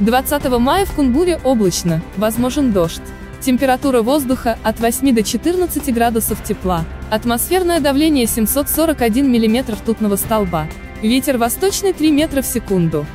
20 мая в Кунгуре облачно, возможен дождь. Температура воздуха от 8 до 14 градусов тепла. Атмосферное давление 741 мм ртутного столба. Ветер восточный 3 метра в секунду.